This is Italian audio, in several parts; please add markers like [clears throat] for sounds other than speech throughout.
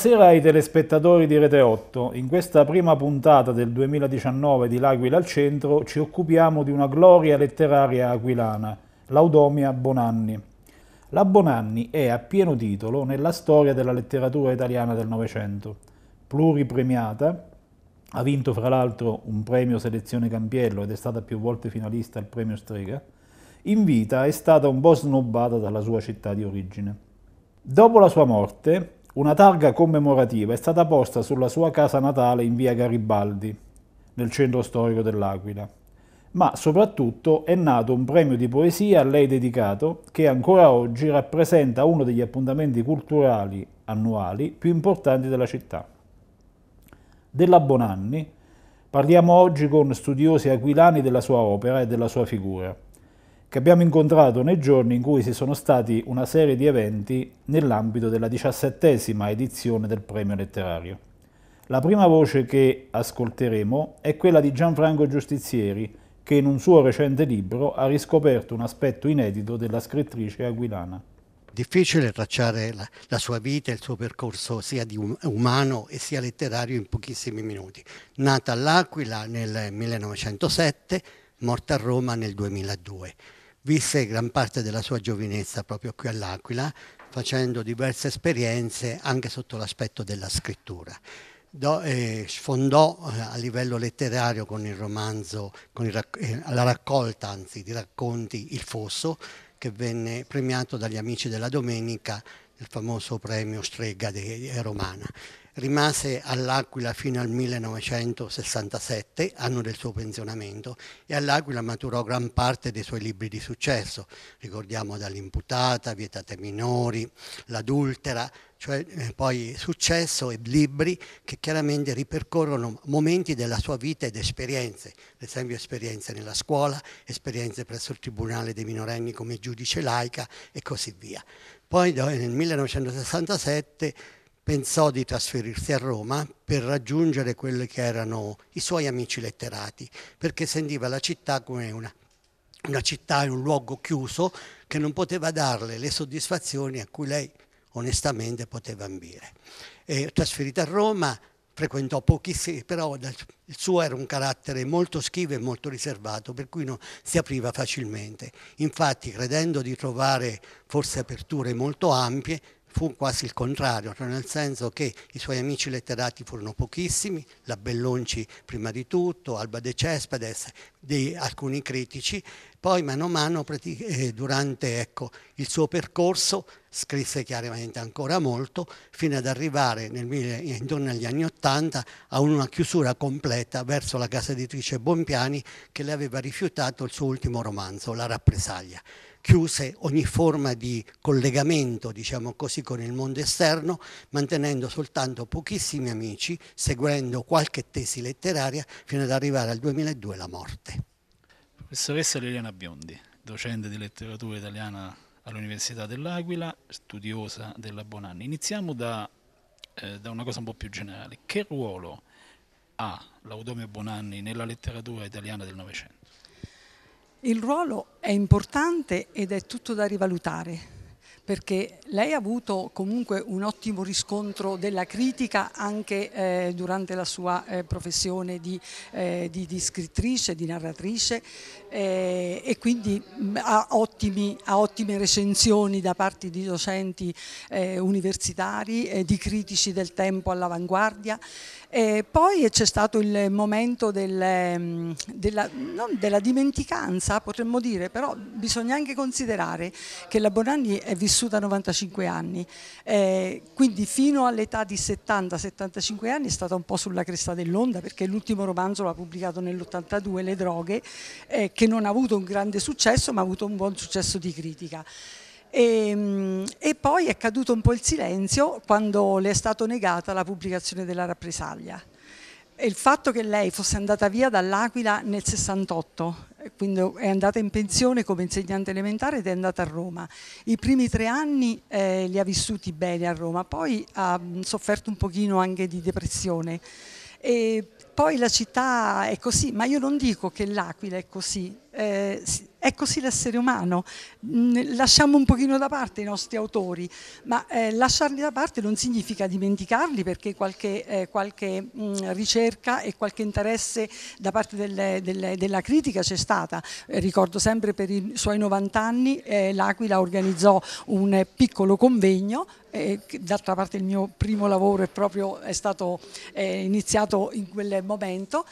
Buonasera ai telespettatori di Rete 8. In questa prima puntata del 2019 di L'Aquila al Centro ci occupiamo di una gloria letteraria aquilana, l'Audomia Bonanni. La Bonanni è a pieno titolo nella storia della letteratura italiana del Novecento. Pluripremiata, ha vinto fra l'altro un premio Selezione Campiello ed è stata più volte finalista al premio Strega, in vita è stata un po' snobbata dalla sua città di origine. Dopo la sua morte, una targa commemorativa è stata posta sulla sua casa natale in via Garibaldi, nel centro storico dell'Aquila. Ma soprattutto è nato un premio di poesia a lei dedicato che ancora oggi rappresenta uno degli appuntamenti culturali annuali più importanti della città. Della Bonanni parliamo oggi con studiosi aquilani della sua opera e della sua figura che abbiamo incontrato nei giorni in cui ci sono stati una serie di eventi nell'ambito della diciassettesima edizione del premio letterario. La prima voce che ascolteremo è quella di Gianfranco Giustizieri, che in un suo recente libro ha riscoperto un aspetto inedito della scrittrice aquilana. Difficile tracciare la, la sua vita e il suo percorso sia um, umano e sia letterario in pochissimi minuti. Nata all'Aquila nel 1907, morta a Roma nel 2002 visse gran parte della sua giovinezza proprio qui all'Aquila, facendo diverse esperienze anche sotto l'aspetto della scrittura. Do, eh, sfondò eh, a livello letterario con il romanzo, con il, eh, la raccolta anzi di racconti Il Fosso, che venne premiato dagli amici della Domenica, il famoso premio Strega di Romana rimase all'Aquila fino al 1967, anno del suo pensionamento, e all'Aquila maturò gran parte dei suoi libri di successo. Ricordiamo dall'imputata, Vietate minori, L'adultera, cioè eh, poi successo e libri che chiaramente ripercorrono momenti della sua vita ed esperienze, ad esempio esperienze nella scuola, esperienze presso il Tribunale dei minorenni come giudice laica e così via. Poi nel 1967 pensò di trasferirsi a Roma per raggiungere quelli che erano i suoi amici letterati, perché sentiva la città come una, una città e un luogo chiuso che non poteva darle le soddisfazioni a cui lei onestamente poteva ambire. E, trasferita a Roma, frequentò pochissimi, però il suo era un carattere molto schivo e molto riservato, per cui non si apriva facilmente. Infatti, credendo di trovare forse aperture molto ampie, fu quasi il contrario, cioè nel senso che i suoi amici letterati furono pochissimi, la Bellonci prima di tutto, Alba De Cespedes, di alcuni critici, poi mano a mano eh, durante ecco, il suo percorso scrisse chiaramente ancora molto fino ad arrivare nel, intorno agli anni Ottanta a una chiusura completa verso la casa editrice Bonpiani che le aveva rifiutato il suo ultimo romanzo, La rappresaglia chiuse ogni forma di collegamento, diciamo così, con il mondo esterno, mantenendo soltanto pochissimi amici, seguendo qualche tesi letteraria, fino ad arrivare al 2002 la morte. Professoressa Liliana Biondi, docente di letteratura italiana all'Università dell'Aquila, studiosa della Bonanni. Iniziamo da, eh, da una cosa un po' più generale. Che ruolo ha Laudomio Bonanni nella letteratura italiana del Novecento? Il ruolo è importante ed è tutto da rivalutare perché lei ha avuto comunque un ottimo riscontro della critica anche eh, durante la sua eh, professione di, eh, di, di, scrittrice, di narratrice eh, e quindi mh, ha, ottimi, ha, ottime recensioni da parte di docenti eh, universitari, di critici del tempo all'avanguardia. E poi c'è stato il momento del, mm, della, della, dimenticanza, potremmo dire, però bisogna anche considerare che la Bonanni è vissuta a 95 anni, eh, quindi fino all'età di 70-75 anni è stata un po' sulla cresta dell'onda perché l'ultimo romanzo l'ha pubblicato nell'82, Le droghe, eh, che non ha avuto un grande successo ma ha avuto un buon successo di critica. E, ehm, e, poi è caduto un po' il silenzio quando le è stata negata la pubblicazione della rappresaglia. E il fatto che lei fosse andata via dall'Aquila nel 68, quindi è andata in pensione come insegnante elementare ed è andata a Roma. I primi tre anni eh, li ha vissuti bene a Roma, poi ha sofferto un pochino anche di depressione. E poi la città è così, ma io non dico che l'Aquila è così. Eh, è così l'essere umano. Mm, lasciamo un pochino da parte i nostri autori, ma eh, lasciarli da parte non significa dimenticarli perché qualche, eh, qualche mh, mm, ricerca e qualche interesse da parte delle, delle, della critica c'è stata. Eh, ricordo sempre per i suoi 90 anni eh, l'Aquila organizzò un piccolo convegno eh, d'altra parte il mio primo lavoro è proprio è stato eh, iniziato in quel momento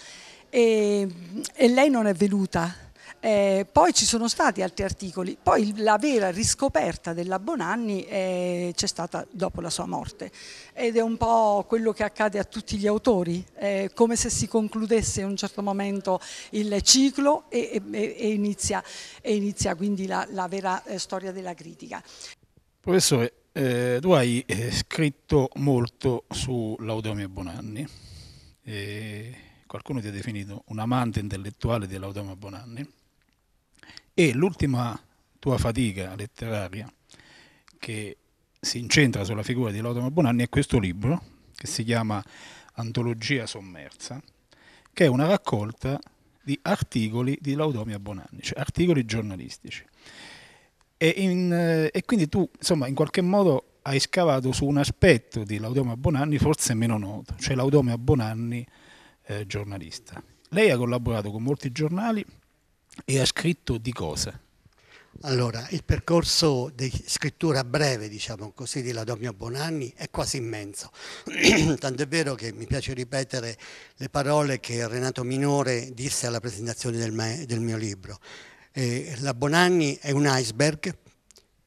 e, e lei non è venuta eh, poi ci sono stati altri articoli, poi la vera riscoperta della Bonanni eh, c'è stata dopo la sua morte ed è un po' quello che accade a tutti gli autori, eh, come se si concludesse in un certo momento il ciclo e, e, e, inizia, e inizia, quindi la, la vera eh, storia della critica. Professore, eh, tu hai eh, scritto molto su Laudomio Bonanni. qualcuno ti ha definito un amante intellettuale di Bonanni e l'ultima tua fatica letteraria che si incentra sulla figura di Lautaro Bonanni è questo libro che si chiama Antologia sommersa, che è una raccolta di articoli di Laudomia Bonanni, cioè articoli giornalistici. E, in, e, quindi tu, insomma, in qualche modo hai scavato su un aspetto di Laudomia Bonanni forse meno noto, cioè Laudomia Bonanni eh, giornalista. Lei ha collaborato con molti giornali e ha scritto di cosa? Allora, il percorso di scrittura breve, diciamo così, di Ladomio Bonanni è quasi immenso. [clears throat] Tant'è vero che mi piace ripetere le parole che Renato Minore disse alla presentazione del, del mio libro. Eh, la Bonanni è un iceberg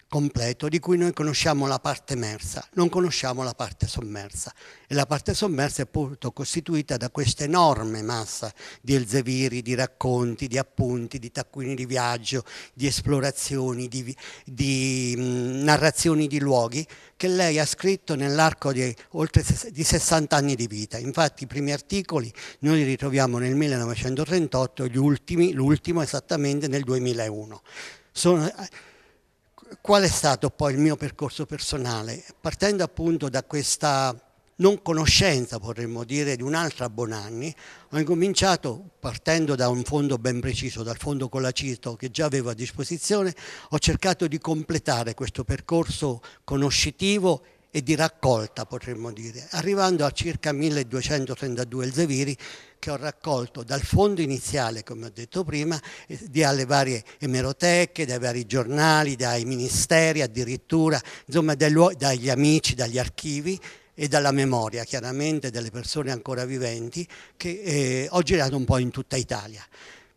completo di cui noi conosciamo la parte emersa, non conosciamo la parte sommersa e la parte sommersa è appunto costituita da questa enorme massa di elzeviri, di racconti, di appunti, di taccuini di viaggio, di esplorazioni, di, di mh, narrazioni di luoghi che lei ha scritto nell'arco di oltre di 60 anni di vita. Infatti i primi articoli noi li ritroviamo nel 1938, gli ultimi, l'ultimo esattamente nel 2001. Sono, qual è stato poi il mio percorso personale? Partendo appunto da questa non conoscenza, potremmo dire, di un'altra Bonanni, ho incominciato, partendo da un fondo ben preciso, dal fondo Colacito che già avevo a disposizione, ho cercato di completare questo percorso conoscitivo e di raccolta, potremmo dire, arrivando a circa 1232 elzeviri che ho raccolto dal fondo iniziale, come ho detto prima, dalle varie emeroteche, dai vari giornali, dai ministeri addirittura, insomma dagli amici, dagli archivi e dalla memoria chiaramente delle persone ancora viventi che eh, ho girato un po' in tutta Italia.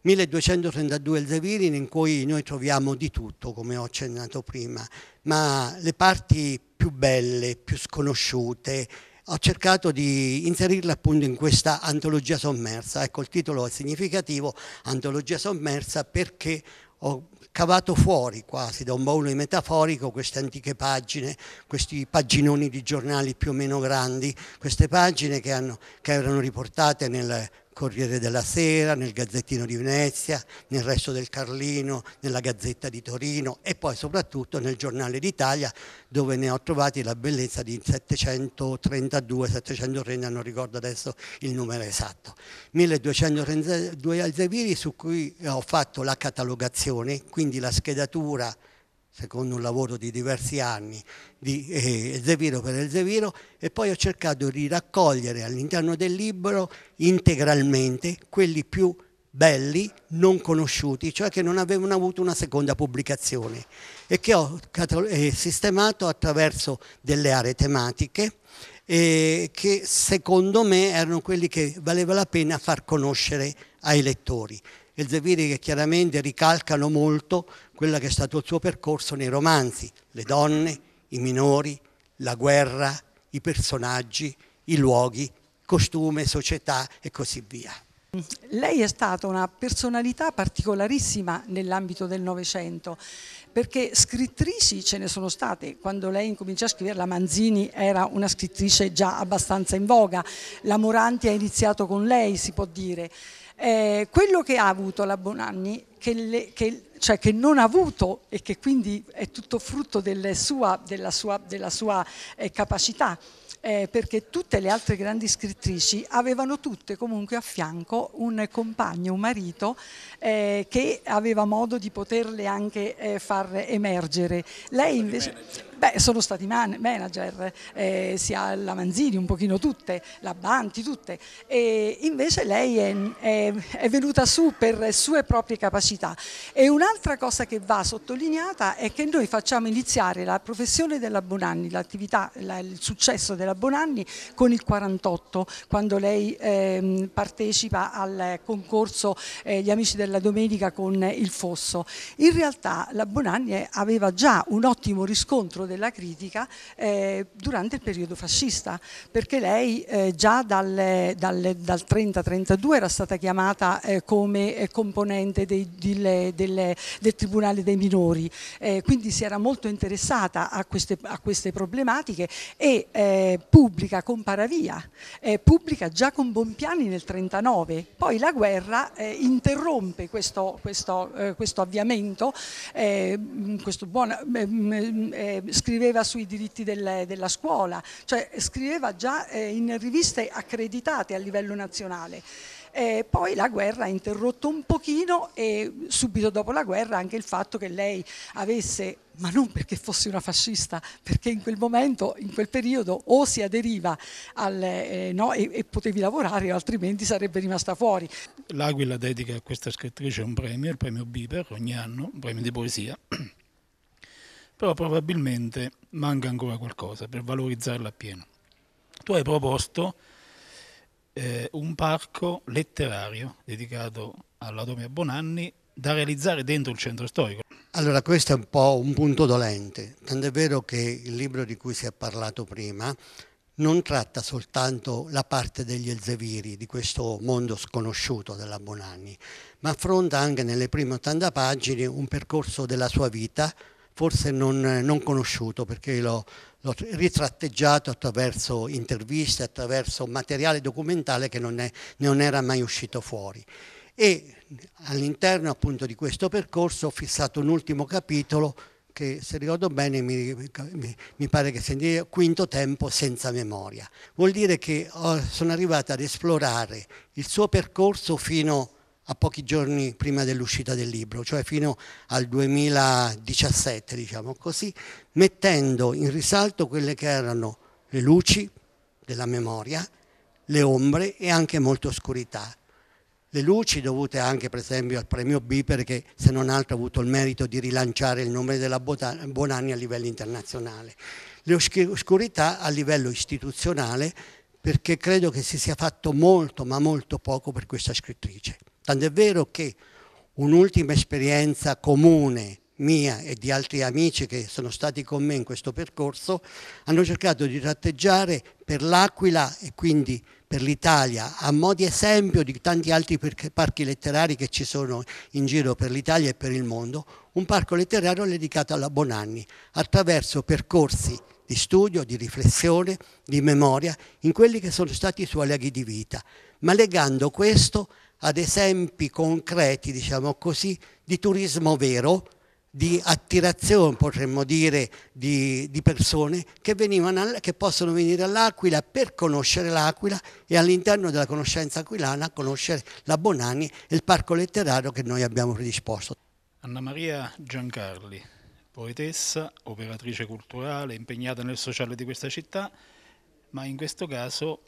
1232 elzeviri in cui noi troviamo di tutto, come ho accennato prima, ma le parti più belle, più sconosciute, ho cercato di inserirla appunto in questa antologia sommersa. Ecco, il titolo è significativo, antologia sommersa, perché ho cavato fuori quasi da un baule metaforico queste antiche pagine, questi paginoni di giornali più o meno grandi, queste pagine che, hanno, che erano riportate nel Corriere della Sera, nel Gazzettino di Venezia, nel Resto del Carlino, nella Gazzetta di Torino e poi soprattutto nel Giornale d'Italia dove ne ho trovati la bellezza di 732, 730, non ricordo adesso il numero esatto. 1232 alzeviri su cui ho fatto la catalogazione, quindi la schedatura secondo un lavoro di diversi anni, di eh, Elzeviro per Elzeviro, e poi ho cercato di raccogliere all'interno del libro integralmente quelli più belli, non conosciuti, cioè che non avevano avuto una seconda pubblicazione e che ho eh, sistemato attraverso delle aree tematiche eh, che secondo me erano quelli che valeva la pena far conoscere ai lettori. Elzeviri che chiaramente ricalcano molto quello che è stato il suo percorso nei romanzi, le donne, i minori, la guerra, i personaggi, i luoghi, costume, società e così via. Lei è stata una personalità particolarissima nell'ambito del Novecento, perché scrittrici ce ne sono state. Quando lei incominciò a scrivere la Manzini era una scrittrice già abbastanza in voga, la Moranti ha iniziato con lei, si può dire. Eh, quello che ha avuto la Bonanni, che, le, che cioè che non ha avuto e che quindi è tutto frutto sua, della sua, della sua eh, capacità eh, perché tutte le altre grandi scrittrici avevano tutte comunque a fianco un compagno, un marito eh, che aveva modo di poterle anche eh, far emergere. Lei invece... Beh, sono stati man manager, eh, sia la Manzini, un pochino tutte, la Banti, tutte. E invece lei è, è, è venuta su per sue proprie capacità. E un'altra cosa che va sottolineata è che noi facciamo iniziare la professione della Bonanni, l'attività, il successo della Bonanni con il 48, quando lei eh, partecipa al concorso eh, Gli Amici della Domenica con il Fosso. In realtà la Bonanni aveva già un ottimo riscontro della critica eh, durante il periodo fascista, perché lei eh, già dal, dal, dal 30-32 era stata chiamata eh, come eh, componente dei, delle, delle, del Tribunale dei Minori, eh, quindi si era molto interessata a queste, a queste problematiche e eh, pubblica con Paravia, pubblica già con Bompiani nel 39, poi la guerra interrompe questo, questo, questo avviamento, questo buono, scriveva sui diritti del, della scuola, cioè scriveva già eh, in riviste accreditate a livello nazionale. Eh, poi la guerra ha interrotto un pochino e subito dopo la guerra anche il fatto che lei avesse, ma non perché fosse una fascista, perché in quel momento, in quel periodo o si aderiva al, eh, no, e, e, potevi lavorare altrimenti sarebbe rimasta fuori. L'Aquila dedica a questa scrittrice un premio, il premio Biber, ogni anno, un premio di poesia [clears throat] però probabilmente manca ancora qualcosa per valorizzarla appieno. Tu hai proposto eh, un parco letterario dedicato alla Domia Bonanni da realizzare dentro il centro storico. Allora questo è un po' un punto dolente, tant'è vero che il libro di cui si è parlato prima non tratta soltanto la parte degli Elzeviri, di questo mondo sconosciuto della Bonanni, ma affronta anche nelle prime 80 pagine un percorso della sua vita, forse non, non conosciuto perché l'ho, l'ho, ritratteggiato attraverso interviste, attraverso materiale documentale che non, è, non era mai uscito fuori. E all'interno appunto di questo percorso ho fissato un ultimo capitolo che se ricordo bene mi, mi, mi pare che sia quinto tempo senza memoria. Vuol dire che ho, sono arrivata ad esplorare il suo percorso fino a a pochi giorni prima dell'uscita del libro, cioè fino al 2017, diciamo così, mettendo in risalto quelle che erano le luci della memoria, le ombre e anche molta oscurità. Le luci dovute anche per esempio al premio B perché se non altro ha avuto il merito di rilanciare il nome della Bonanni a livello internazionale. Le oscurità a livello istituzionale perché credo che si sia fatto molto ma molto poco per questa scrittrice. Tant'è vero che un'ultima esperienza comune mia e di altri amici che sono stati con me in questo percorso hanno cercato di tratteggiare per l'Aquila e quindi per l'Italia a mo' di esempio di tanti altri parchi letterari che ci sono in giro per l'Italia e per il mondo, un parco letterario dedicato alla Bonanni attraverso percorsi di studio, di riflessione, di memoria in quelli che sono stati i suoi leghi di vita, ma legando questo ad esempi concreti, diciamo così, di turismo vero, di attirazione, potremmo dire, di, di persone che, venivano, che possono venire all'Aquila per conoscere l'Aquila e all'interno della conoscenza aquilana conoscere la Bonanni e il parco letterario che noi abbiamo predisposto. Anna Maria Giancarli, poetessa, operatrice culturale, impegnata nel sociale di questa città, ma in questo caso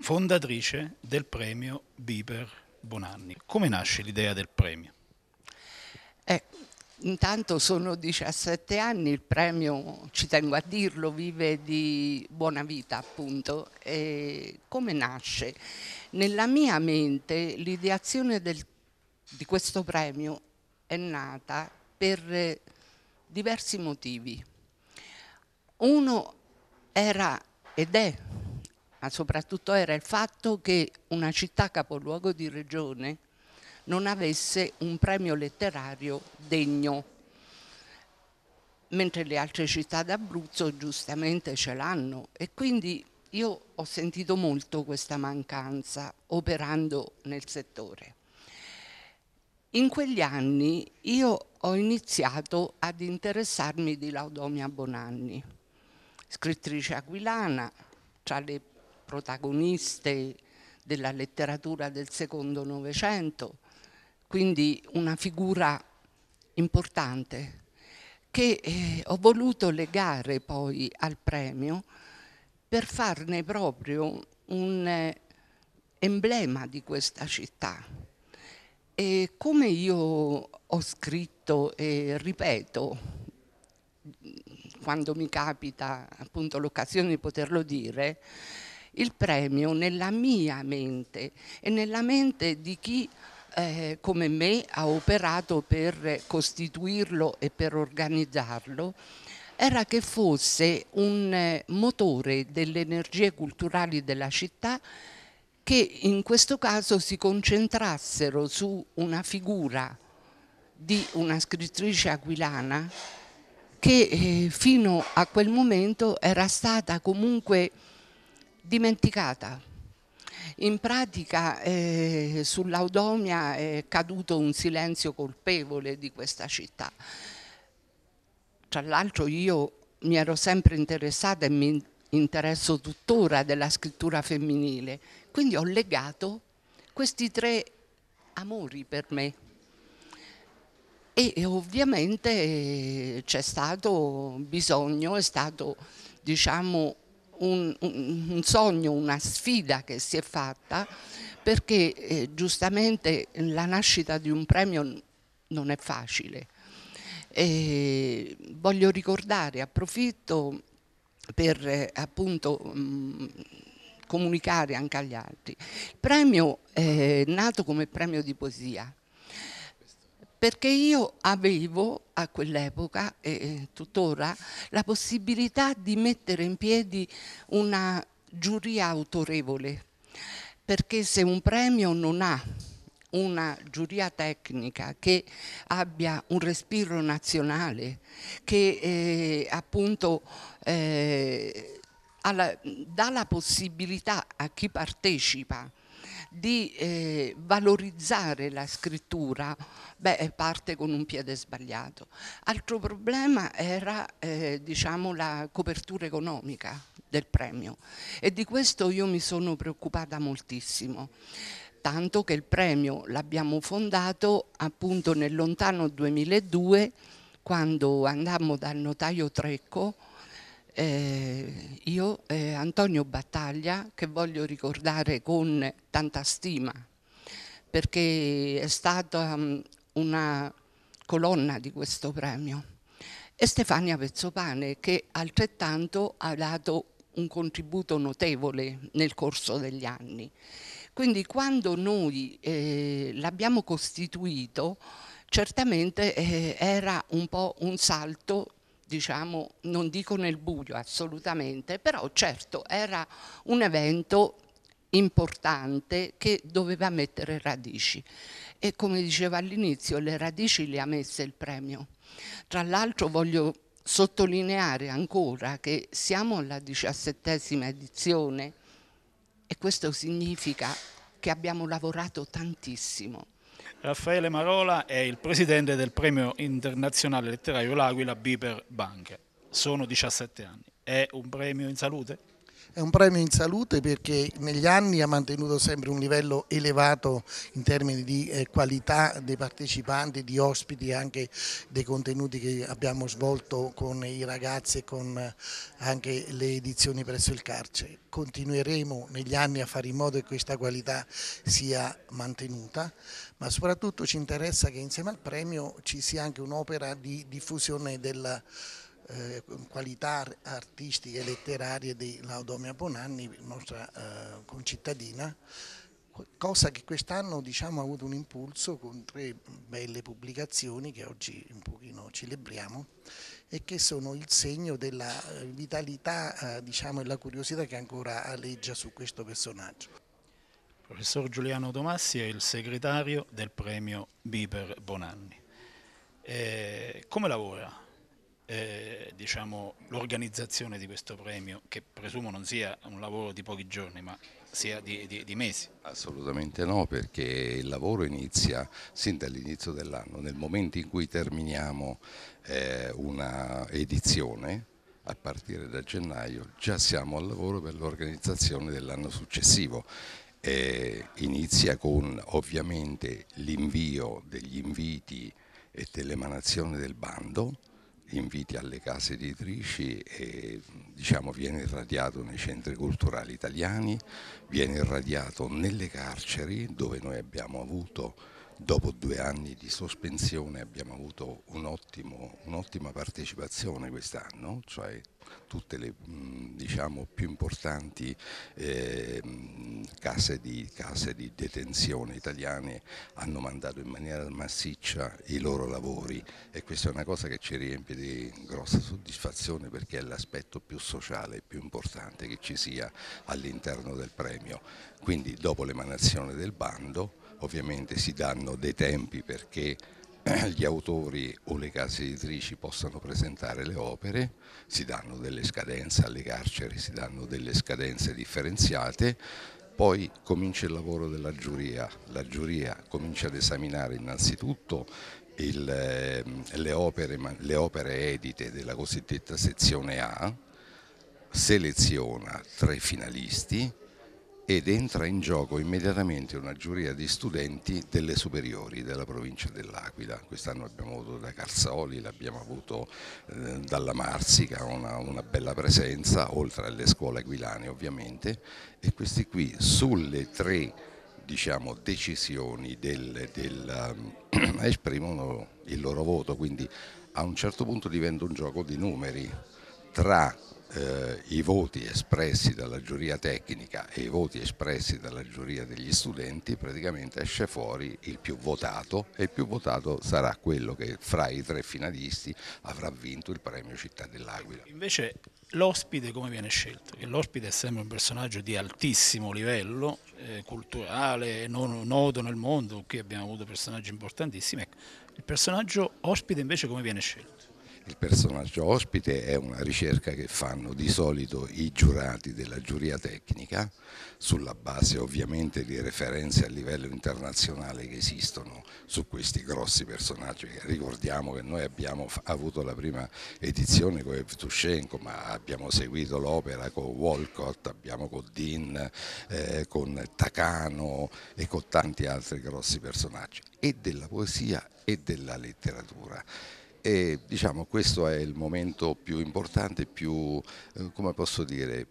fondatrice del premio Biber Bonanni. Come nasce l'idea del premio? Eh, intanto sono 17 anni, il premio, ci tengo a dirlo, vive di buona vita appunto. E come nasce? Nella mia mente l'ideazione del, di questo premio è nata per diversi motivi. Uno era ed è ma soprattutto era il fatto che una città capoluogo di regione non avesse un premio letterario degno, mentre le altre città d'Abruzzo giustamente ce l'hanno e quindi io ho sentito molto questa mancanza operando nel settore. in quegli anni io ho iniziato ad interessarmi di Laudomia Bonanni, scrittrice aquilana, tra le protagoniste della letteratura del secondo Novecento, quindi una figura importante che eh, ho voluto legare poi al premio per farne proprio un eh, emblema di questa città. E come io ho scritto e ripeto, quando mi capita appunto l'occasione di poterlo dire, il premio nella mia mente e nella mente di chi eh, come me ha operato per costituirlo e per organizzarlo, era che fosse un eh, motore delle energie culturali della città che in questo caso si concentrassero su una figura di una scrittrice aquilana che eh, fino a quel momento era stata comunque dimenticata in pratica eh, sull'Audomia è caduto un silenzio colpevole di questa città. Tra l'altro io mi ero sempre interessata e mi interesso tuttora della scrittura femminile, quindi ho legato questi tre amori per me. E ovviamente eh, c'è stato bisogno, è stato diciamo un, un, sogno, una sfida che si è fatta perché eh, giustamente la nascita di un premio non è facile. E voglio ricordare, approfitto per eh, appunto mh, mm, comunicare anche agli altri. Il premio è nato come premio di poesia, perché io avevo a quell'epoca e tuttora la possibilità di mettere in piedi una giuria autorevole, perché se un premio non ha una giuria tecnica che abbia un respiro nazionale, che eh, appunto eh, alla, dà la possibilità a chi partecipa di eh, valorizzare la scrittura, beh, parte con un piede sbagliato. Altro problema era eh, diciamo, la copertura economica del premio e di questo io mi sono preoccupata moltissimo tanto che il premio l'abbiamo fondato appunto nel lontano 2002 quando andammo dal notaio Trecco eh, io eh, Antonio Battaglia che voglio ricordare con tanta stima perché è stata um, una colonna di questo premio e Stefania Pezzopane che altrettanto ha dato un contributo notevole nel corso degli anni. Quindi quando noi eh, l'abbiamo costituito certamente eh, era un po' un salto diciamo, non dico nel buio assolutamente, però certo era un evento importante che doveva mettere radici e come diceva all'inizio le radici le ha messe il premio. Tra l'altro voglio sottolineare ancora che siamo alla diciassettesima edizione e questo significa che abbiamo lavorato tantissimo Raffaele Marola è il presidente del premio internazionale letterario L'Aquila Biper Banca. Sono 17 anni. È un premio in salute? È un premio in salute perché negli anni ha mantenuto sempre un livello elevato in termini di eh, qualità dei partecipanti, di ospiti e anche dei contenuti che abbiamo svolto con i ragazzi e con eh, anche le edizioni presso il carcere. Continueremo negli anni a fare in modo che questa qualità sia mantenuta, ma soprattutto ci interessa che insieme al premio ci sia anche un'opera di diffusione della eh, qualità artistiche e letterarie di Laudomia Bonanni, nostra eh, concittadina, cosa che quest'anno diciamo, ha avuto un impulso con tre belle pubblicazioni che oggi un pochino celebriamo e che sono il segno della vitalità eh, diciamo, e la curiosità che ancora aleggia su questo personaggio. Professor Giuliano Tomassi è il segretario del premio Biper Bonanni. Eh, come lavora eh, diciamo, l'organizzazione di questo premio, che presumo non sia un lavoro di pochi giorni, ma sia di, di, di mesi? Assolutamente no, perché il lavoro inizia sin dall'inizio dell'anno, nel momento in cui terminiamo eh, una edizione, a partire da gennaio già siamo al lavoro per l'organizzazione dell'anno successivo. Eh, inizia con ovviamente l'invio degli inviti e dell'emanazione del bando, inviti alle case editrici e diciamo, viene irradiato nei centri culturali italiani, viene irradiato nelle carceri dove noi abbiamo avuto dopo due anni di sospensione abbiamo avuto un'ottima un partecipazione quest'anno, cioè tutte le diciamo, più importanti eh, case, di, case, di, detenzione italiane hanno mandato in maniera massiccia i loro lavori e questa è una cosa che ci riempie di grossa soddisfazione perché è l'aspetto più sociale e più importante che ci sia all'interno del premio. Quindi dopo l'emanazione del bando ovviamente si danno dei tempi perché [clears throat] gli autori o le case editrici possano presentare le opere, si danno delle scadenze alle carceri, si danno delle scadenze differenziate, poi comincia il lavoro della giuria, la giuria comincia ad esaminare innanzitutto il, ehm, le, opere, le opere edite della cosiddetta sezione A, seleziona tre finalisti, ed entra in gioco immediatamente una giuria di studenti delle superiori della provincia dell'Aquila. Quest'anno abbiamo avuto da Carsoli, l'abbiamo avuto eh, dalla Marsica, una, una, bella presenza, oltre alle scuole aquilane ovviamente, e questi qui sulle tre diciamo, decisioni del, del, um, [clears throat] esprimono il loro voto, quindi a un certo punto diventa un gioco di numeri tra eh, i voti espressi dalla giuria tecnica e i voti espressi dalla giuria degli studenti, praticamente esce fuori il più votato e il più votato sarà quello che fra i tre finalisti avrà vinto il premio Città dell'Aquila. Invece l'ospite come viene scelto? l'ospite è sempre un personaggio di altissimo livello eh, culturale, non, noto nel mondo, qui abbiamo avuto personaggi importantissimi. Ecco, il personaggio ospite invece come viene scelto? Il personaggio ospite è una ricerca che fanno di solito i giurati della giuria tecnica sulla base ovviamente di referenze a livello internazionale che esistono su questi grossi personaggi. Ricordiamo che noi abbiamo avuto la prima edizione con Evtushenko ma abbiamo seguito l'opera con Walcott, abbiamo con Dean, eh, con Takano e con tanti altri grossi personaggi e della poesia e della letteratura e diciamo questo è il momento più importante, più, eh, come posso dire,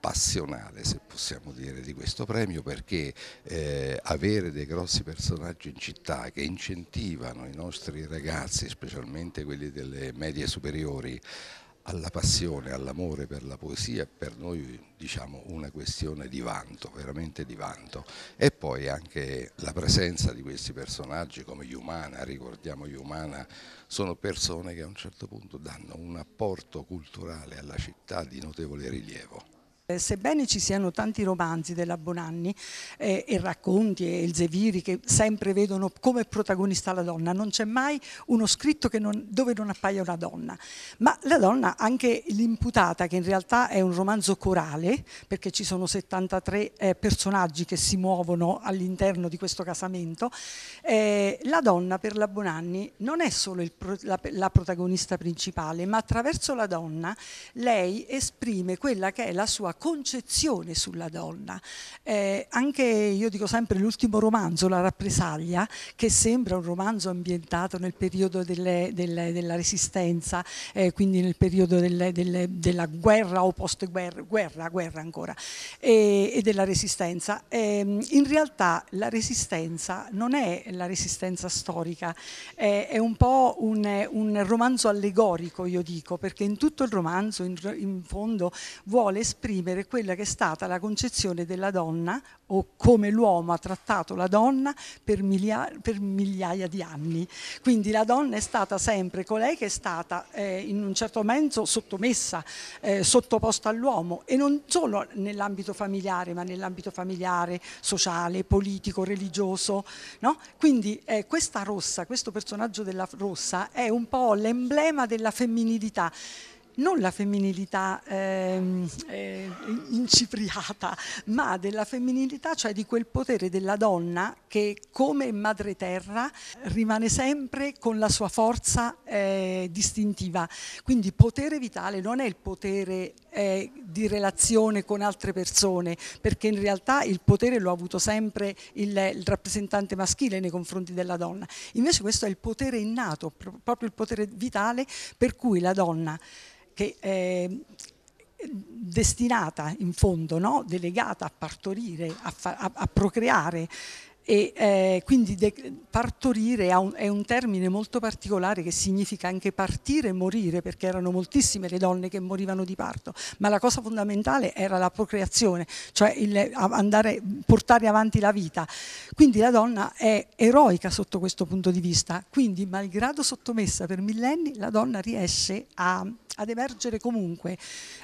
passionale se possiamo dire di questo premio perché eh, avere dei grossi personaggi in città che incentivano i nostri ragazzi, specialmente quelli delle medie superiori, alla passione, all'amore per la poesia per noi diciamo, una questione di vanto, veramente di vanto. E poi anche la presenza di questi personaggi come Iumana, ricordiamo Iumana, sono persone che a un certo punto danno un apporto culturale alla città di notevole rilievo. Eh, sebbene ci siano tanti romanzi della Bonanni eh, e racconti e Elzeviri che sempre vedono come protagonista la donna, non c'è mai uno scritto non, dove non appaia una donna. Ma la donna, anche l'imputata, che in realtà è un romanzo corale, perché ci sono 73 eh, personaggi che si muovono all'interno di questo casamento, eh, la donna per la Bonanni non è solo il, la, la protagonista principale, ma attraverso la donna lei esprime quella che è la sua concezione sulla donna. Eh, anche io dico sempre l'ultimo romanzo, La rappresaglia, che sembra un romanzo ambientato nel periodo delle, delle, della resistenza, eh, quindi nel periodo delle, della guerra o post-guerra, guerra, guerra ancora, e, e della resistenza. Eh, in realtà la resistenza non è la resistenza storica, è un po' un, un, romanzo allegorico, io dico, perché in tutto il romanzo, in, in fondo, vuole esprimere esprimere quella che è stata la concezione della donna o come l'uomo ha trattato la donna per, migliaia, per migliaia di anni. Quindi la donna è stata sempre colei che è stata eh, in un certo momento sottomessa, eh, sottoposta all'uomo e non solo nell'ambito familiare, ma nell'ambito familiare, sociale, politico, religioso. No? Quindi eh, questa rossa, questo personaggio della rossa è un po' l'emblema della femminilità non la femminilità ehm, eh, incipriata, ma della femminilità, cioè di quel potere della donna che come madre terra rimane sempre con la sua forza eh, distintiva. Quindi potere vitale non è il potere eh, di relazione con altre persone, perché in realtà il potere lo ha avuto sempre il, il rappresentante maschile nei confronti della donna. Invece questo è il potere innato, proprio il potere vitale per cui la donna che è destinata in fondo, no? delegata a partorire, a, a, a procreare e eh, quindi partorire è un termine molto particolare che significa anche partire e morire perché erano moltissime le donne che morivano di parto ma la cosa fondamentale era la procreazione cioè il andare, portare avanti la vita quindi la donna è eroica sotto questo punto di vista quindi malgrado sottomessa per millenni la donna riesce a ad emergere comunque,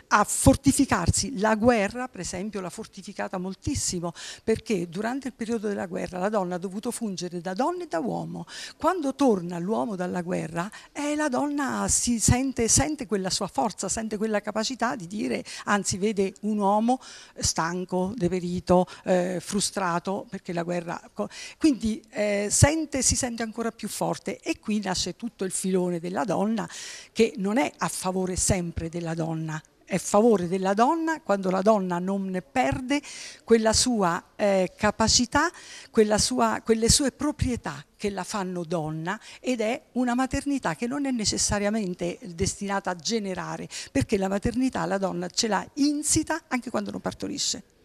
a fortificarsi. La guerra, per esempio, l'ha fortificata moltissimo, perché durante il periodo della guerra la donna ha dovuto fungere da donna e da uomo. Quando torna l'uomo dalla guerra, eh, la donna si sente, sente quella sua forza, sente quella capacità di dire, anzi vede un uomo stanco, deperito, eh, frustrato, perché la guerra... Quindi eh, sente, si sente ancora più forte e qui nasce tutto il filone della donna che non è a favore favore sempre della donna, è favore della donna quando la donna non ne perde quella sua eh, capacità, quella sua, quelle sue proprietà che la fanno donna ed è una maternità che non è necessariamente destinata a generare, perché la maternità la donna ce l'ha insita anche quando non partorisce.